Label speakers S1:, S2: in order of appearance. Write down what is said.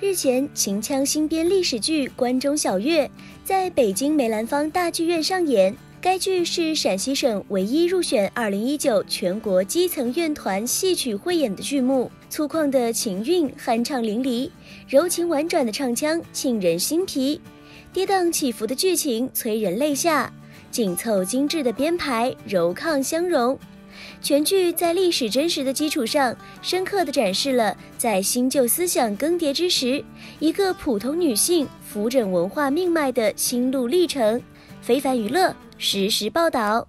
S1: 日前，秦腔新编历史剧《关中小月》在北京梅兰芳大剧院上演。该剧是陕西省唯一入选2019全国基层院团戏曲汇演的剧目。粗犷的情韵酣畅淋漓，柔情婉转的唱腔沁人心脾，跌宕起伏的剧情催人泪下，紧凑精致的编排柔亢相融。全剧在历史真实的基础上，深刻地展示了在新旧思想更迭之时，一个普通女性扶正文化命脉的心路历程。非凡娱乐实时报道。